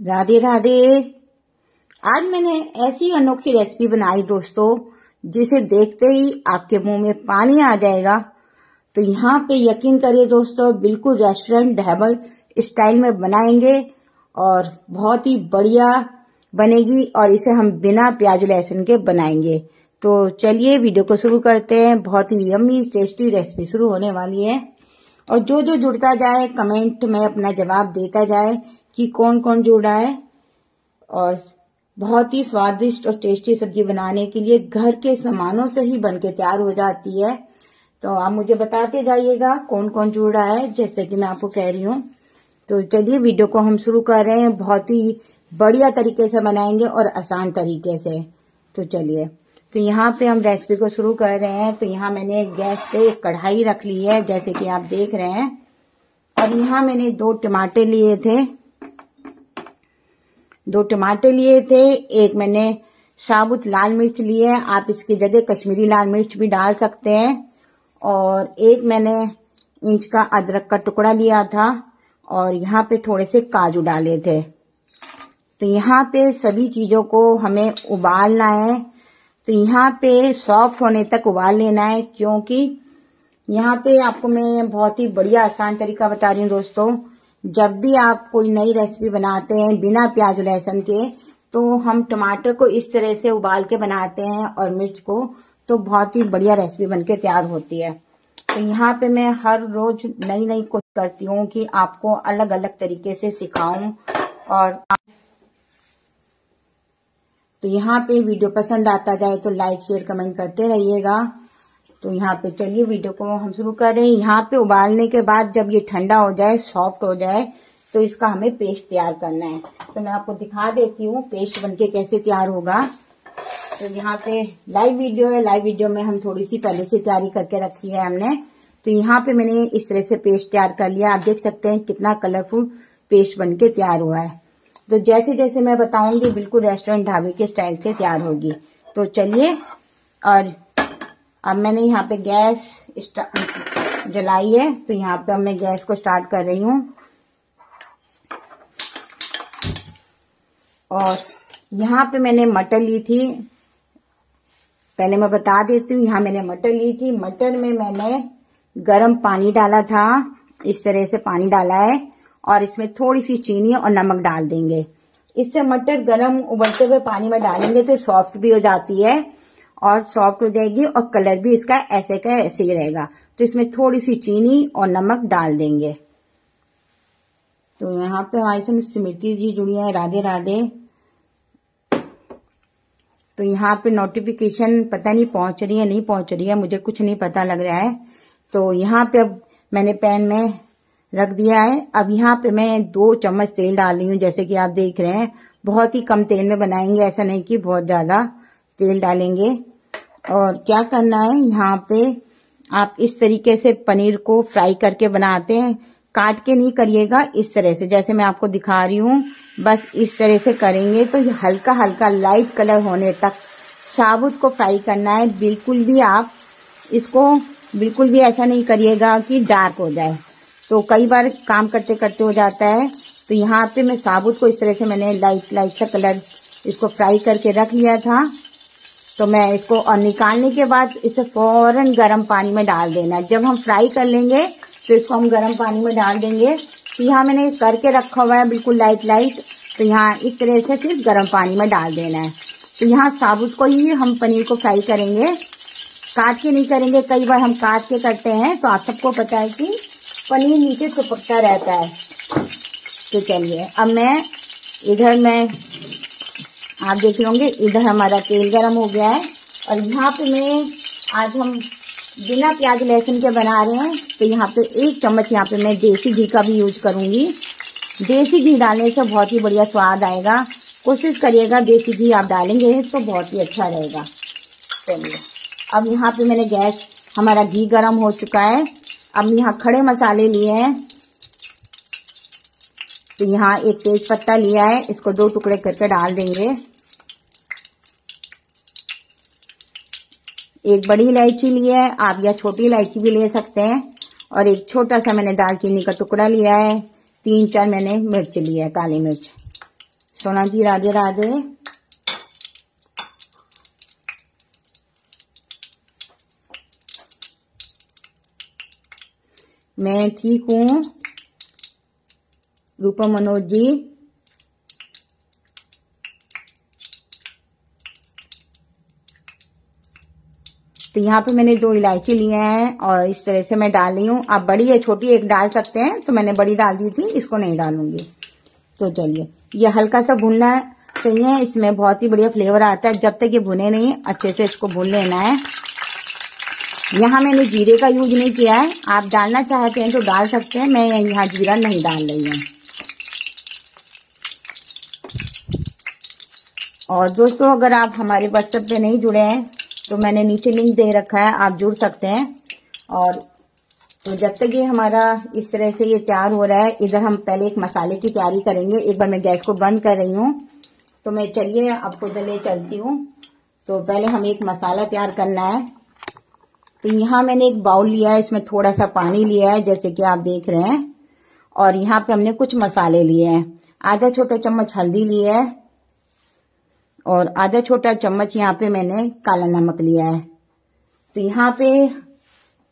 राधे राधे। आज मैंने ऐसी अनोखी रेसिपी बनाई दोस्तों, जिसे देखते ही आपके मुँह में पानी आ जाएगा। तो यहाँ पे यकीन करिए दोस्तों, बिल्कुल रेस्टोरेंट ढाबल स्टाइल में बनाएँगे और बहुत ही बढ़िया बनेगी और इसे हम बिना प्याज लहसुन के बनाएँगे। तो चलिए वीडियो को शुरू करते हैं। बहुत ही यम्मी टेस्टी रेसिपी शुरू होने वाली है। और जो जो जुड़ता जाए कमेंट में अपना जवाब देता जाए। कि कौन कौन जुड़ा है और बहुत ही स्वादिष्ट और टेस्टी सब्ज़ी बनाने के लिए घर के सामानों से ही बनके तैयार हो जाती है। तो आप मुझे बताते जाइएगा कौन कौन जुड़ है, जैसे कि मैं आपको कह रही हूँ। तो चलिए वीडियो को हम शुरू कर रहे हैं। बहुत ही बढ़िया तरीके से बनाएँगे और आसान तरीके से। तो चलिए तो यहाँ पे हम रेसिपी को शुरू कर रहे हैं। तो यहाँ मैंने गैस पे एक कढ़ाई रख ली है, जैसे कि आप देख रहे हैं। और यहाँ मैंने दो टमाटर लिए थे। दो टमाटर लिए थे। एक मैंने साबुत लाल मिर्च लिए आप इसकी जगह कश्मीरी लाल मिर्च भी डाल सकते हैं। और एक मैंने इंच का अदरक का टुकड़ा लिया था और यहाँ पे थोड़े से काजू डाले थे। तो यहाँ पे सभी चीज़ों को हमें उबालना है। तो यहाँ पे सॉफ्ट होने तक उबाल लेना है क्योंकि यहाँ पे आपको मैं बहुत ही बढ़िया आसान तरीका बता रही हूँ दोस्तों। जब भी आप कोई नई रेसिपी बनाते हैं बिना प्याज लहसुन के तो हम टमाटर को इस तरह से उबाल के बनाते हैं और मिर्च को तो बहुत ही बढ़िया रेसिपी बनके तैयार होती है। तो यहाँ पे मैं हर रोज नई नई कोशिश करती हूँ कि आपको अलग अलग तरीके से सिखाऊं और तो यहाँ पे वीडियो पसंद आता जाए तो लाइक शेयर कमेंट करते रहिएगा। तो यहाँ पे चलिए वीडियो को हम शुरू कर रहे हैं। यहाँ पे उबालने के बाद जब ये ठंडा हो जाए, सॉफ्ट हो जाए तो इसका हमें पेस्ट तैयार करना है। तो मैं आपको दिखा देती हूँ पेस्ट बनके कैसे तैयार होगा। तो यहाँ पे लाइव वीडियो है। लाइव वीडियो में हम थोड़ी सी पहले से तैयारी करके रखी है हमने। तो यहाँ पे मैंने इस तरह से पेस्ट तैयार कर लिया। आप देख सकते हैं कितना कलरफुल पेस्ट बन के तैयार हुआ है। तो जैसे जैसे मैं बताऊँगी, बिल्कुल रेस्टोरेंट ढाबे के स्टाइल से तैयार होगी। तो चलिए, और अब मैंने यहाँ पे गैस जलाई है तो यहाँ पे अब मैं गैस को स्टार्ट कर रही हूँ। और यहाँ पे मैंने मटर ली थी। पहले मैं बता देती हूँ, यहाँ मैंने मटर ली थी। मटर में मैंने गरम पानी डाला था, इस तरह से पानी डाला है, और इसमें थोड़ी सी चीनी और नमक डाल देंगे। इससे मटर गरम उबलते हुए पानी में डालेंगे तो सॉफ्ट भी हो जाती है। और सॉफ्ट हो जाएगी और कलर भी इसका ऐसे का ऐसे ही रहेगा। तो इसमें थोड़ी सी चीनी और नमक डाल देंगे। तो यहाँ पे हमारे से स्मृति जी जुड़ी है, राधे राधे। तो यहाँ पे नोटिफिकेशन पता नहीं पहुँच रही है, नहीं पहुँच रही है, मुझे कुछ नहीं पता लग रहा है। तो यहाँ पे अब मैंने पैन में रख दिया है। अब यहाँ पे मैं दो चम्मच तेल डाल रही हूँ, जैसे कि आप देख रहे हैं। बहुत ही कम तेल में बनाएँगे, ऐसा नहीं कि बहुत ज़्यादा। तेल डालेंगे। और क्या करना है, यहाँ पे आप इस तरीके से पनीर को फ्राई करके बनाते हैं। काट के नहीं करिएगा इस तरह से, जैसे मैं आपको दिखा रही हूँ। बस इस तरह से करेंगे तो ये हल्का हल्का लाइट कलर होने तक साबुत को फ्राई करना है। बिल्कुल भी आप इसको, बिल्कुल भी ऐसा नहीं करिएगा कि डार्क हो जाए। तो कई बार काम करते करते हो जाता है। तो यहाँ पे मैं साबुत को इस तरह से मैंने लाइट लाइट सा कलर इसको फ्राई करके रख लिया था। तो मैं इसको और निकालने के बाद इसे फ़ौरन गर्म पानी में डाल देना। जब हम फ्राई कर लेंगे तो इसको हम गर्म पानी में डाल देंगे। तो यहाँ मैंने करके रखा हुआ है, बिल्कुल लाइट लाइट तो यहाँ इस तरह से फिर गर्म पानी में डाल देना है। तो यहाँ साबुत को ही हम पनीर को फ्राई करेंगे। काट के नहीं करेंगे, कई बार हम काट के करते हैं तो आप सबको पता है कि पनीर नीचे चिपकता रहता है। तो चलिए, अब मैं इधर मैं आप देख होंगे इधर हमारा तेल गरम हो गया है। और यहाँ पे मैं, आज हम बिना प्याज, लहसुन के बना रहे हैं तो यहाँ पे एक चम्मच यहाँ पे मैं देसी घी का भी यूज़ करूँगी। देसी घी डालने से बहुत ही बढ़िया स्वाद आएगा। कोशिश करिएगा देसी घी आप डालेंगे तो बहुत ही अच्छा रहेगा। चलिए, अब यहाँ पे मैंने गैस, हमारा घी गर्म हो चुका है। अब यहाँ खड़े मसाले लिए हैं। तो यहाँ एक तेज पत्ता लिया है, इसको दो टुकड़े करके डाल देंगे। एक बड़ी इलायची ली है, आप या छोटी इलायची भी ले सकते हैं, और एक छोटा सा मैंने दालचीनी का टुकड़ा लिया है, तीन चार मैंने मिर्च लिया है, काली मिर्च। सोना जी, राधे राधे। मैं ठीक हूँ। रूपा मनोज जी तो यहाँ पे मैंने दो इलायची लिए हैं और इस तरह से मैं डाल रही हूँ। आप बड़ी या छोटी एक डाल सकते हैं तो मैंने बड़ी डाल दी थी, इसको नहीं डालूँगी। तो चलिए, ये हल्का सा भूनना चाहिए, इसमें बहुत ही बढ़िया फ्लेवर आता है। जब तक ये भुने नहीं, अच्छे से इसको भून लेना है। यहाँ मैंने जीरे का यूज़ नहीं किया है। आप डालना चाहते हैं तो डाल सकते हैं, मैं यहाँ जीरा नहीं डाल रही हूँ। और दोस्तों, अगर आप हमारे व्हाट्सएप पे नहीं जुड़े हैं तो मैंने नीचे लिंक दे रखा है, आप जुड़ सकते हैं। और तो जब तक ये हमारा इस तरह से ये तैयार हो रहा है, इधर हम पहले एक मसाले की तैयारी करेंगे। एक बार मैं गैस को बंद कर रही हूँ। तो मैं चलिए, आपको इधर ले चलती हूँ। तो पहले हमें एक मसाला तैयार करना है। तो यहाँ मैंने एक बाउल लिया है, इसमें थोड़ा सा पानी लिया है, जैसे कि आप देख रहे हैं। और यहाँ पे हमने कुछ मसाले लिए हैं। आधा छोटा चम्मच हल्दी लिया है। और आधा छोटा चम्मच यहाँ पे मैंने काला नमक लिया है। तो यहाँ पे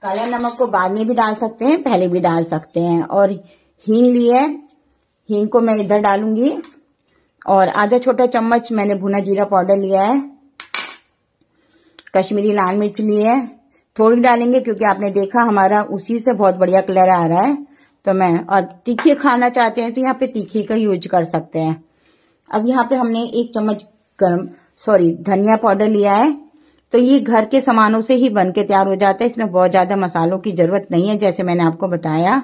काला नमक को बाद में भी डाल सकते हैं, पहले भी डाल सकते हैं। और हींग लिया है, हींग को मैं इधर डालूँगी। और आधा छोटा चम्मच मैंने भुना जीरा पाउडर लिया है, कश्मीरी लाल मिर्च ली है। थोड़ी डालेंगे क्योंकि आपने देखा हमारा उसी से बहुत बढ़िया कलर आ रहा है। तो मैं, और तीखी खाना चाहते हैं तो यहाँ पे तीखी का यूज़ कर सकते हैं। अब यहाँ पे हमने एक चम्मच गरम सॉरी धनिया पाउडर लिया है तो ये घर के सामानों से ही बन के तैयार हो जाता है। इसमें बहुत ज़्यादा मसालों की ज़रूरत नहीं है, जैसे मैंने आपको बताया।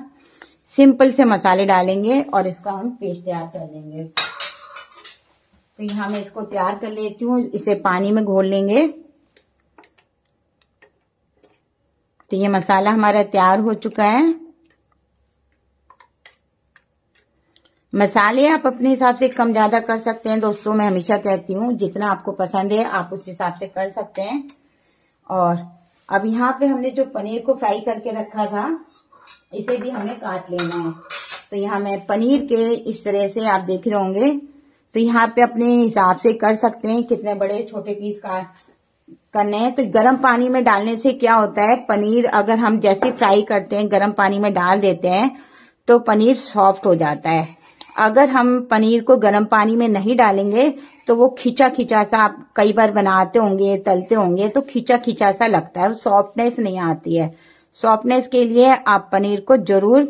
सिंपल से मसाले डालेंगे और इसका हम पेस्ट तैयार कर लेंगे। तो यहाँ मैं इसको तैयार कर लेती हूँ, इसे पानी में घोल लेंगे। तो ये मसाला हमारा तैयार हो चुका है। मसाले आप अपने हिसाब से कम ज़्यादा कर सकते हैं। दोस्तों, मैं हमेशा कहती हूँ, जितना आपको पसंद है, आप उस हिसाब से कर सकते हैं। और अब यहाँ पे हमने जो पनीर को फ्राई करके रखा था, इसे भी हमें काट लेना है। तो यहाँ मैं पनीर के इस तरह से आप देख रहे होंगे। तो यहाँ पे अपने हिसाब से कर सकते हैं, कितने बड़े, छोटे पीस का, करने हैं। तो गर्म पानी में डालने से क्या होता है, पनीर अगर हम जैसे फ्राई करते हैं, गर्म पानी में डाल देते हैं तो पनीर सॉफ्ट हो जाता है। अगर हम पनीर को गर्म पानी में नहीं डालेंगे तो वो खिंचा खिंचा सा आप कई बार बनाते होंगे, तलते होंगे तो खिंचा खिंचा सा लगता है। सॉफ्टनेस नहीं आती है। सॉफ्टनेस के लिए आप पनीर को ज़रूर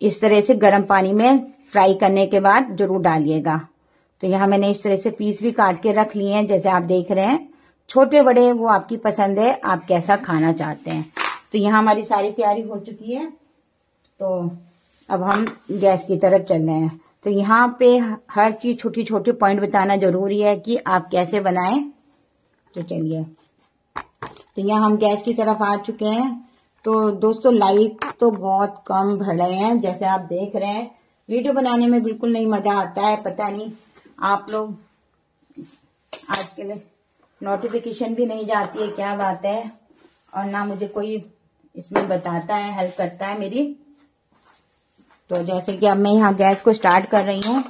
इस तरह से गर्म पानी में फ्राई करने के बाद ज़रूर डालिएगा। तो यहाँ मैंने इस तरह से पीस भी काट के रख लिए हैं, जैसे आप देख रहे हैं। छोटे बड़े वो आपकी पसंद है, आप कैसा खाना चाहते हैं। तो यहाँ हमारी सारी तैयारी हो चुकी है। तो अब हम गैस की तरफ़ चल रहे हैं। तो यहाँ पे हर चीज़ छोटी छोटी पॉइंट बताना ज़रूरी है कि आप कैसे बनाएँ। तो चलिए। तो यहाँ हम गैस की तरफ़ आ चुके हैं। तो दोस्तों लाइट तो बहुत कम भर हैं, जैसे आप देख रहे हैं। वीडियो बनाने में बिल्कुल नहीं मज़ा आता है, पता नहीं। आप लोग आज के लिए नोटिफिकेशन भी नहीं जाती है, क्या बात है। और ना मुझे कोई इसमें बताता है हेल्प करता है मेरी। तो जैसे कि अब मैं यहाँ गैस को स्टार्ट कर रही हूँ।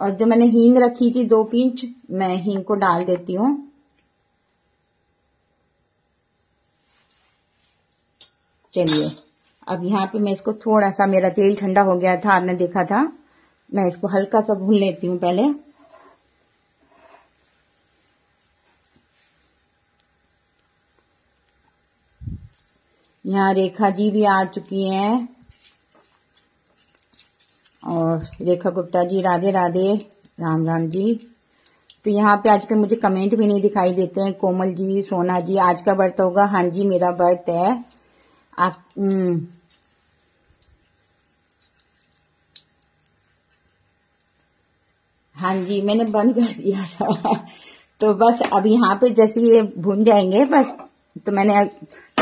और जो मैंने हींग रखी थी दो पिंच, मैं हींग को डाल देती हूँ। चलिए, अब यहाँ पे मैं इसको थोड़ा सा, मेरा तेल ठंडा हो गया था, आपने देखा था। मैं इसको हल्का सा भून लेती हूँ पहले। यहाँ रेखा जी भी आ चुकी हैं। और रेखा गुप्ता जी, राधे राधे, राम राम जी। तो यहाँ पे आजकल मुझे कमेंट भी नहीं दिखाई देते हैं। कोमल जी, सोना जी, आज का बर्थ होगा। हाँ जी, मेरा बर्थ है। आप हम्म। हाँ जी, मैंने बंद कर दिया था। तो बस अब यहाँ पे जैसे ये भून जाएँगे, बस तो मैंने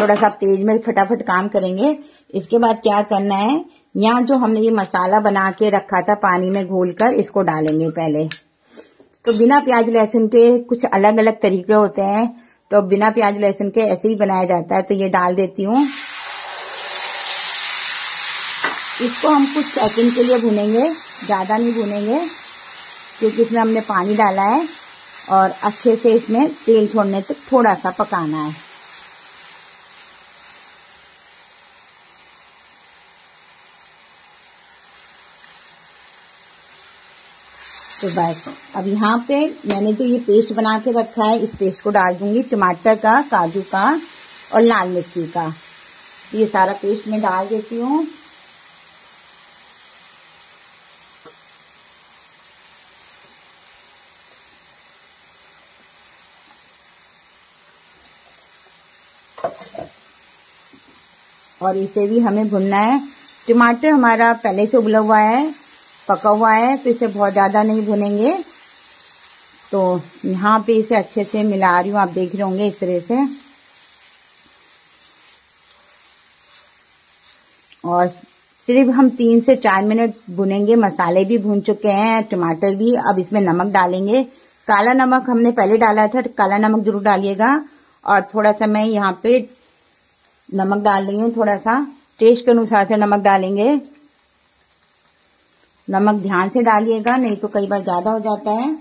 थोड़ा सा तेज में फटाफट काम करेंगे। इसके बाद क्या करना है? यहाँ जो हमने ये मसाला बना के रखा था पानी में घोलकर, इसको डालेंगे पहले। तो बिना प्याज लहसुन के कुछ अलग अलग तरीके होते हैं। तो बिना प्याज लहसुन के ऐसे ही बनाया जाता है। तो ये डाल देती हूँ। इसको हम कुछ सेकंड के लिए भुनेंगे। ज़्यादा नहीं भुनेंगे, क्योंकि इसमें हमने पानी डाला है और अच्छे से इसमें तेल छोड़ने तक थोड़ा सा पकाना है। तो बस। अब यहाँ पे मैंने जो ये पेस्ट बना के रखा है, इस पेस्ट को डाल दूँगी, टमाटर का, काजू का और लाल मिर्ची का। ये सारा पेस्ट मैं डाल देती हूँ। और इसे भी हमें भुनना है। टमाटर हमारा पहले से उबला हुआ है। पका हुआ है तो इसे बहुत ज़्यादा नहीं भुनेंगे। तो यहाँ पे इसे अच्छे से मिला रही हूँ, आप देख रहे होंगे इस तरह से। और सिर्फ़ हम तीन से चार मिनट भुनेंगे, मसाले भी भून चुके हैं, टमाटर भी। अब इसमें नमक डालेंगे। काला नमक हमने पहले डाला था काला नमक ज़रूर डालिएगा। और थोड़ा सा मैं यहाँ पे नमक डाल रही हूँ, थोड़ा सा टेस्ट के अनुसार से नमक डालेंगे। नमक ध्यान से डालिएगा, नहीं तो कई बार ज़्यादा हो जाता है।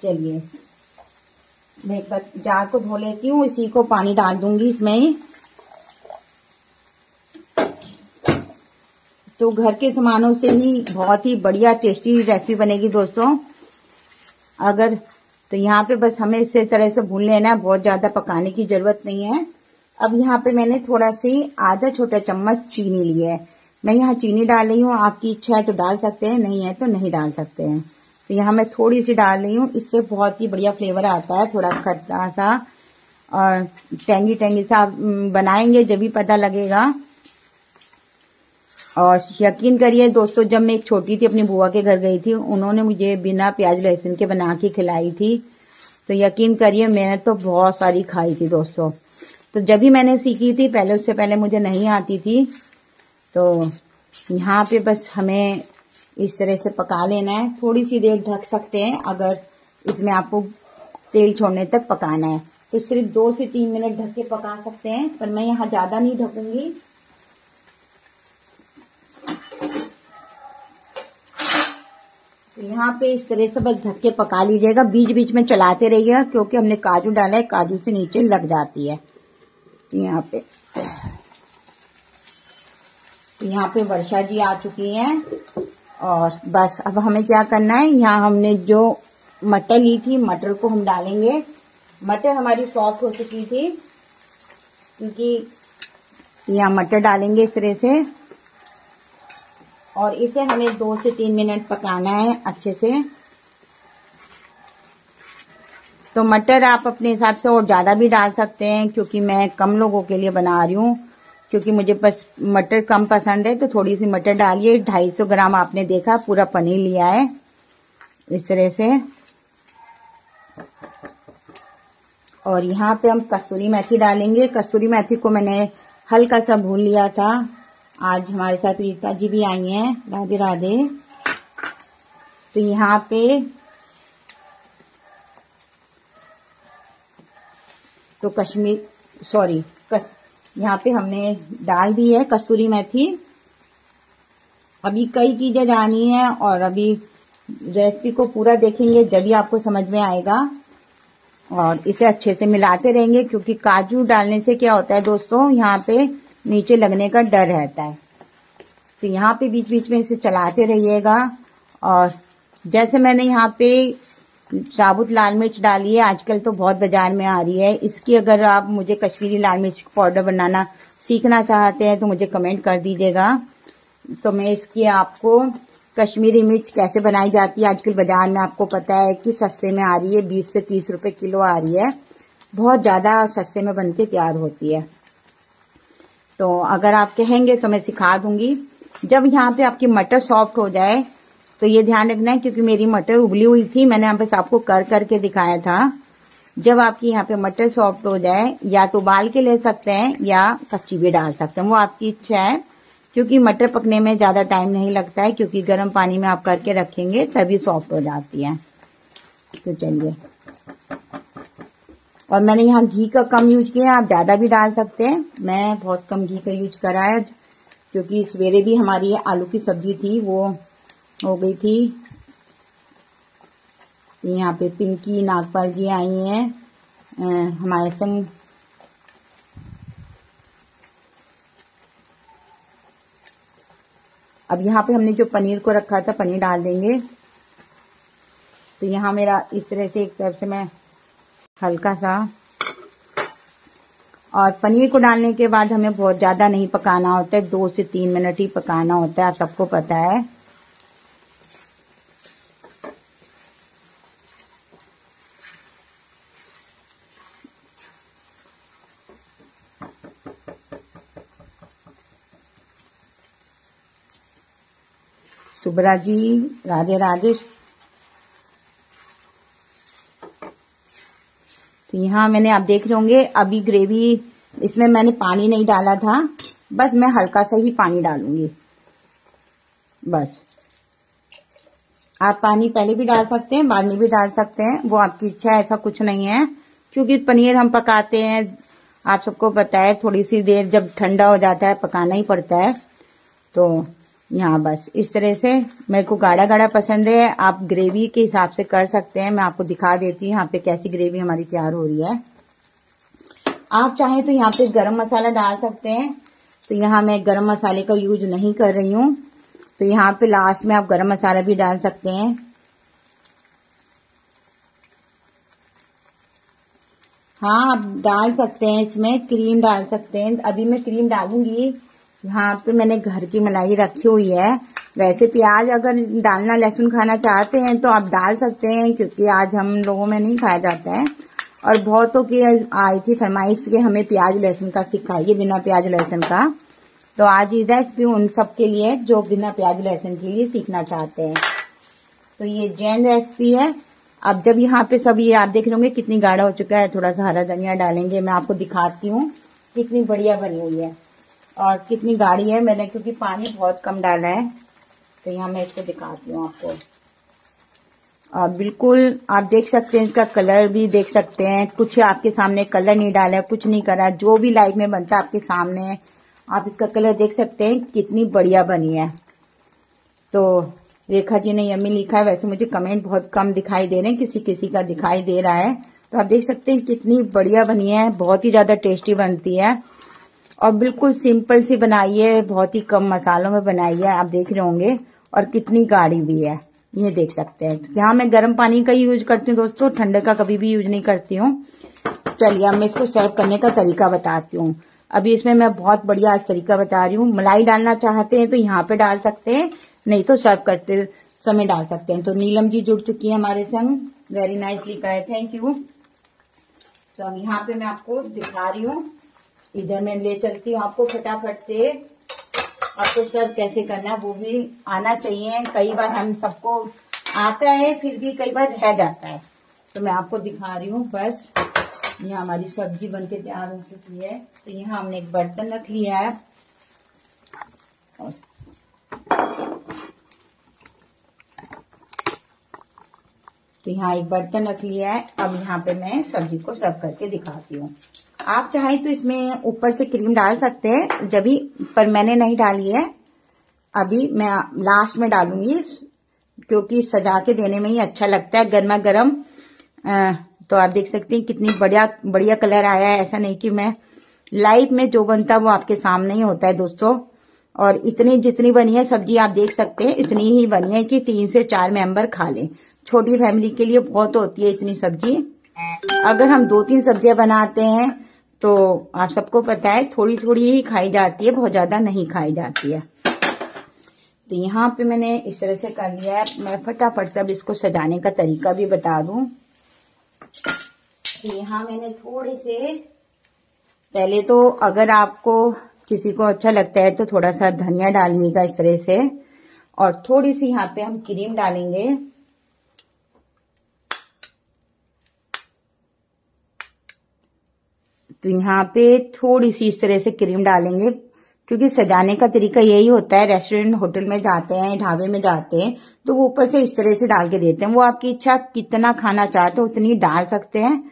चलिए, मैं जार को धो लेती हूँ, इसी को पानी डाल दूँगी इसमें। तो घर के सामानों से ही बहुत ही बढ़िया टेस्टी रेसिपी बनेगी दोस्तों। अगर तो यहाँ पे बस हमें इस तरह से भून लेना है, बहुत ज़्यादा पकाने की ज़रूरत नहीं है। अब यहाँ पे मैंने थोड़ा सी आधा छोटा चम्मच चीनी लिया है। मैं यहाँ चीनी डाल रही हूँ, आपकी इच्छा है तो डाल सकते हैं, नहीं है तो नहीं डाल सकते हैं। तो यहाँ मैं थोड़ी सी डाल रही हूँ, इससे बहुत ही बढ़िया फ्लेवर आता है, थोड़ा खट्टा सा और टेंगी टेंगी सा बनाएँगे जब भी पता लगेगा। और यकीन करिए, दोस्तों, जब मैं एक छोटी थी, अपनी बुआ के घर गई थी, उन्होंने मुझे बिना प्याज लहसुन के बना के खिलाई थी। तो यकीन करिए, मैं तो बहुत सारी खाई थी, दोस्तों। तो जब भी मैंने सीखी थी, पहले उससे पहले मुझे नहीं आती थी तो यहाँ पे बस हमें इस तरह से पका लेना है। थोड़ी सी देर ढक सकते हैं, अगर इसमें आपको तेल छोड़ने तक पकाना है। तो सिर्फ़ दो से तीन मिनट ढक के पका सकते हैं, पर मैं यहाँ ज़्यादा नहीं ढकूँगी। तो यहाँ पे इस तरह से बस ढक के पका लीजिएगा। बीच बीच में चलाते रहिएगा, क्योंकि हमने काजू डाला है, काजू से नीचे लग जाती है। यहाँ पे। यहाँ पे वर्षा जी आ चुकी हैं और बस अब हमें क्या करना है, यहाँ हमने जो मटर ली थी, मटर को हम डालेंगे। मटर हमारी सॉफ्ट हो चुकी थी, क्योंकि यहाँ मटर डालेंगे इस तरह से। और इसे हमें दो से तीन मिनट पकाना है अच्छे से। तो मटर आप अपने हिसाब से और ज़्यादा भी डाल सकते हैं, क्योंकि मैं कम लोगों के लिए बना रही हूँ, क्योंकि मुझे बस मटर कम पसंद है तो थोड़ी सी मटर डालिए, ढाई सौ ग्राम आपने देखा, पूरा पनीर लिया है, इस तरह से। और यहाँ पे हम कस्तूरी मेथी डालेंगे। कस्तूरी मेथी को मैंने हल्का सा भून लिया था। आज हमारे साथ रीता जी भी आई हैं राधे राधे तो यहाँ पे तो कश्मीर सॉरी कस, यहाँ पे हमने डाल दी है कस्तूरी मेथी। अभी कई चीज़ें जानी है और अभी रेसिपी को पूरा देखेंगे जब ही आपको समझ में आएगा। और इसे अच्छे से मिलाते रहेंगे क्योंकि काजू डालने से क्या होता है दोस्तों यहाँ पे नीचे लगने का डर रहता है। तो यहाँ पे बीच बीच में इसे चलाते रहिएगा। और जैसे मैंने यहाँ पे साबुत लाल मिर्च डालिए। आजकल तो बहुत बाज़ार में आ रही है। इसकी अगर आप मुझे कश्मीरी लाल मिर्च पाउडर बनाना सीखना चाहते हैं तो मुझे कमेंट कर दीजिएगा। तो मैं इसकी आपको कश्मीरी मिर्च कैसे बनाई जाती है, आजकल बाज़ार में आपको पता है कि सस्ते में आ रही है। बीस से तीस रुपए किलो आ रही है। बहुत ज़्यादा सस्ते में बनके तैयार होती है। तो अगर आप कहेंगे तो मैं सिखा दूँगी। जब यहाँ पे आपकी मटर सॉफ्ट हो जाए तो ये ध्यान रखना है, क्योंकि मेरी मटर उबली हुई थी, मैंने यहाँ पे आपको कर करके दिखाया था। जब आपकी यहाँ पे मटर सॉफ्ट हो जाए, या तो उबाल के ले सकते हैं, या कच्ची भी डाल सकते हैं। वो आपकी इच्छा है, क्योंकि मटर पकने में ज़्यादा टाइम नहीं लगता है, क्योंकि गर्म पानी में आप करके रखेंगे, तभी सॉफ्ट हो जाती है। तो चलिए। और मैंने यहाँ घी का कम यूज़ किया, आप ज़्यादा भी डाल सकते हैं। मैं बहुत कम घी का यूज़ करा है, क्योंकि सवेरे भी हमारी आलू की सब्ज़ी थी, वो हो गई थी। यहाँ पे पिंकी, नागपाल जी आई हैं हमारे संग। अब यहाँ पे हमने जो पनीर को रखा था, पनीर डाल देंगे। तो यहाँ मेरा इस तरह से एक तरफ़ से मैं हल्का सा। और पनीर को डालने के बाद हमें बहुत ज़्यादा नहीं पकाना होता है, दो से तीन मिनट ही पकाना होता है, आप सबको पता है। सुब्रा जी, राधे राधे। तो यहाँ मैंने, आप देख रहे होंगे, अभी ग्रेवी, इसमें मैंने पानी नहीं डाला था। बस मैं हल्का सा ही पानी डालूँगी। बस। आप पानी पहले भी डाल सकते हैं, बाद में भी डाल सकते हैं। वो आपकी इच्छा है, ऐसा कुछ नहीं है। क्योंकि पनीर हम पकाते हैं, आप सबको पता है, थोड़ी सी देर जब ठंडा हो जाता है, पकाना ही पड़ता है। तो यहाँ बस। इस तरह से मेरे को गाढ़ा गाढ़ा पसंद है। आप ग्रेवी के हिसाब से कर सकते हैं। मैं आपको दिखा देती हूँ यहाँ पे कैसी ग्रेवी हमारी तैयार हो रही है। आप चाहें तो यहाँ पे गरम मसाला डाल सकते हैं। तो यहाँ मैं गरम मसाले का यूज़ नहीं कर रही हूँ। तो यहाँ पे लास्ट में आप गरम मसाला भी डाल सकते हैं। हाँ आप डाल सकते हैं इसमें। क्रीम डाल सकते हैं। अभी मैं क्रीम डालूँगी। यहाँ पे मैंने घर की मलाई रखी हुई है। वैसे प्याज अगर डालना, लहसुन खाना चाहते हैं तो आप डाल सकते हैं, क्योंकि आज हम लोगों में नहीं खाया जाता है। और बहुतों की आई थी फरमाइश के हमें प्याज, लहसुन का सिखाइए, बिना प्याज, लहसुन का। तो आज ये रेसिपी उन सब के लिए, जो बिना प्याज, लहसुन के लिए सीखना चाहते हैं। तो ये जैन रेसिपी है। अब जब यहाँ पे सब ये आप देख होंगे, कितनी गाढ़ा हो चुका है, थोड़ा सा हरा धनिया डालेंगे, मैं आपको दिखाती हूँ, कितनी बढ़िया बनी हुई है। और कितनी गाढ़ी है, मैंने क्योंकि पानी बहुत कम डाला है तो यहाँ मैं इसको दिखाती हूँ आपको। और बिल्कुल आप देख सकते हैं, इसका कलर भी देख सकते हैं, कुछ आपके सामने कलर नहीं डाला है कुछ नहीं करा, जो भी लाइफ में बनता है आपके सामने, आप इसका कलर देख सकते हैं, कितनी बढ़िया बनी है। तो रेखा जी ने यमी लिखा है, वैसे मुझे कमेंट बहुत कम दिखाई दे रहे हैं, किसी किसी का दिखाई दे रहा है। तो आप देख सकते हैं, कितनी बढ़िया बनी है, बहुत ही ज़्यादा टेस्टी बनती है। और बिल्कुल सिंपल सी बनाई है, बहुत ही कम मसालों में बनाई है, आप देख रहे होंगे, और कितनी गाढ़ी भी है, ये देख सकते हैं। यहाँ मैं गर्म पानी का यूज़ करती हूँ दोस्तों, ठंडे का कभी भी यूज़ नहीं करती हूँ। चलिए, अब मैं इसको सर्व करने का तरीका बताती हूँ। अभी इसमें मैं बहुत बढ़िया तरीका बता रही हूँ। मलाई डालना चाहते हैं तो यहाँ पे डाल सकते हैं, नहीं तो सर्व करते समय डाल सकते हैं। तो नीलम जी जुड़ चुकी है हमारे संग वेरी नाइसली कहे थैंक यू तो अब यहाँ पे मैं आपको दिखा रही हूँ। इधर मैं ले चलती हूँ आपको फटाफट से। आपको सर्व कैसे करना वो भी आना चाहिए। कई बार हम सबको आता है, फिर भी कई बार रह जाता है। तो मैं आपको दिखा रही हूँ, बस। यहाँ हमारी सब्ज़ी बनके तैयार हो चुकी है। तो यहाँ हमने एक बर्तन रख लिया है। तो यहाँ एक बर्तन रख लिया है। अब यहाँ पे मैं सब्ज़ी को सर्व करके दिखाती हूँ। आप चाहें तो इसमें ऊपर से क्रीम डाल सकते हैं। जब भी, पर मैंने नहीं डाली है। अभी मैं लास्ट में डालूँगी, क्योंकि सजा के देने में ही अच्छा लगता है गर्मा गर्म तो आप देख सकते हैं कितनी बढ़िया बढ़िया कलर आया है। ऐसा नहीं कि मैं लाइफ में जो बनता है वो आपके सामने ही होता है दोस्तों। और इतनी जितनी बनी है सब्ज़ी आप देख सकते हैं, इतनी ही बनी है कि तीन से चार मेंबर खा लें। छोटी फैमिली के लिए बहुत होती है इतनी सब्ज़ी। अगर हम दो तीन सब्ज़ियाँ बनाते हैं तो आप सबको पता है थोड़ी थोड़ी ही खाई जाती है, बहुत ज़्यादा नहीं खाई जाती है। तो यहाँ पे मैंने इस तरह से कर लिया है। मैं फटाफट से अब इसको सजाने का तरीका भी बता दूँ। तो यहाँ मैंने थोड़े से, पहले तो अगर आपको किसी को अच्छा लगता है तो थोड़ा सा धनिया डालिएगा इस तरह से। और थोड़ी सी यहाँ पे हम क्रीम डालेंगे। तो यहाँ पे थोड़ी सी इस तरह से क्रीम डालेंगे, क्योंकि सजाने का तरीका यही होता है, रेस्टोरेंट, होटल में जाते हैं, ढाबे में जाते हैं तो वो ऊपर से इस तरह से डाल के देते हैं। वो आपकी इच्छा कितना खाना चाहते हो उतनी डाल सकते हैं।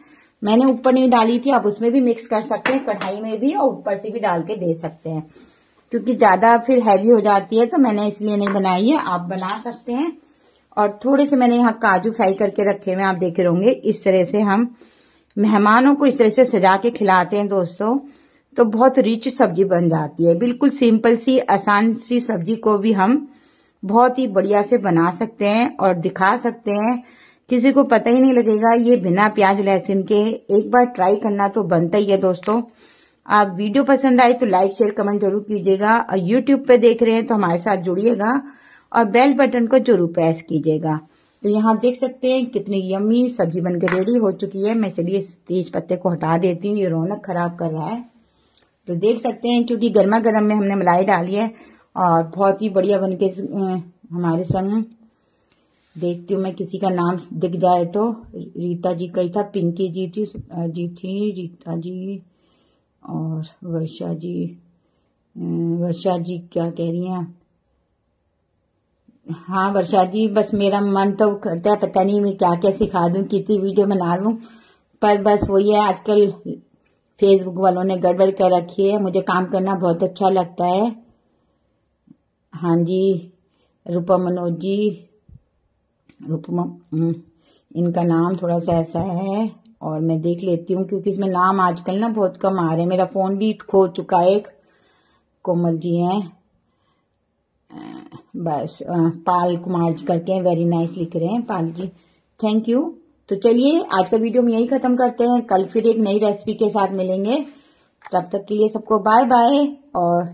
मैंने ऊपर नहीं डाली थी, आप उसमें भी मिक्स कर सकते हैं, कढ़ाई में भी और ऊपर से भी डाल के दे सकते हैं। क्योंकि ज़्यादा फिर हैवी हो जाती है तो मैंने इसलिए नहीं बनाई है, आप बना सकते हैं। और थोड़े से मैंने यहाँ काजू फ्राई करके रखे हुए आप देखे होंगे, इस तरह से हम मेहमानों को इस तरह से सजा के खिलाते हैं दोस्तों तो बहुत रिच सब्ज़ी बन जाती है। बिल्कुल सिंपल सी, आसान सी सब्ज़ी को भी हम बहुत ही बढ़िया से बना सकते हैं और दिखा सकते हैं। किसी को पता ही नहीं लगेगा, ये बिना प्याज लहसुन के एक बार ट्राई करना तो बनता ही है दोस्तों। आप वीडियो पसंद आए तो लाइक शेयर कमेंट ज़रूर कीजिएगा और यूट्यूब पे देख रहे हैं तो हमारे साथ जुड़िएगा और बेल बटन को ज़रूर प्रेस कीजिएगा। तो यहाँ देख सकते हैं कितनी यम्मी सब्ज़ी बनकर रेडी हो चुकी है। मैं चलिए तेज पत्ते को हटा देती हूँ। ये रौनक खराब कर रहा है। तो देख सकते हैं क्योंकि गर्मा गर्म में हमने मलाई डाली है और बहुत ही बढ़िया बन के हमारे संग। देखती हूँ मैं किसी का नाम दिख जाए तो। रीता जी कही था, पिंकी जी थी जी थी, रीता जी और वर्षा जी। वर्षा जी क्या कह रही हैं हाँ वर्षा जी बस मेरा मन तो करता है पता नहीं मैं क्या क्या सिखा दूँ कितनी वीडियो बना लूँ। पर बस वही है आजकल फेसबुक वालों ने गड़बड़ कर रखी है मुझे काम करना बहुत अच्छा लगता है। हाँ जी रूपा मनोज जी रूपमा हम्म, इनका नाम थोड़ा सा ऐसा है और मैं देख लेती हूँ क्योंकि इसमें नाम आजकल ना बहुत कम आ रहे हैं। मेरा फ़ोन भी खो चुका है एक कोमल जी हैं। बस पाल कुमार जी करके हैं वेरी नाइस लिख रहे हैं, पाल जी। थैंक यू तो चलिए, आज का वीडियो हम यही खत्म करते हैं। कल फिर एक नई रेसिपी के साथ मिलेंगे। तब तक के लिए सबको बाय बाय और